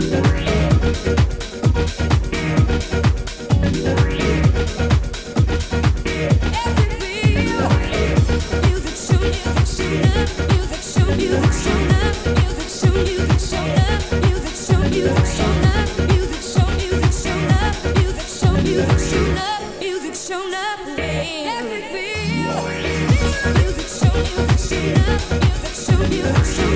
Music, show, music, show, music, show, music, show.